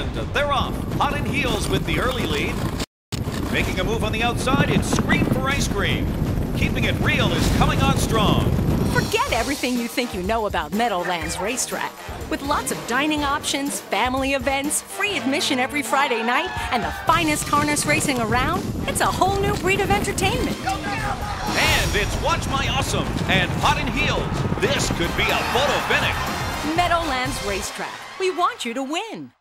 And they're off. Hot and heels with the early lead. Making a move on the outside, it's Scream for Ice Cream. Keeping it real is coming on strong. Forget everything you think you know about Meadowlands Racetrack. With lots of dining options, family events, free admission every Friday night, and the finest harness racing around, it's a whole new breed of entertainment. And it's Watch My Awesome and Hot and Heels. This could be a photo finish. Meadowlands Racetrack. We want you to win.